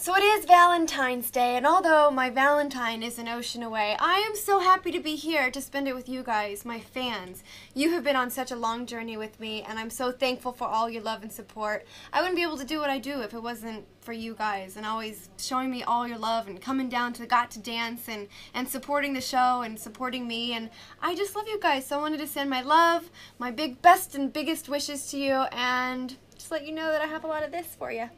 So it is Valentine's Day, and although my Valentine is an ocean away, I am so happy to be here to spend it with you guys, my fans. You have been on such a long journey with me, and I'm so thankful for all your love and support. I wouldn't be able to do what I do if it wasn't for you guys, and always showing me all your love, and coming down to the Got to Dance, and, and supporting the show, and supporting me, and I just love you guys, so I wanted to send my love, my big, best, and biggest wishes to you, and just let you know that I have a lot of this for you.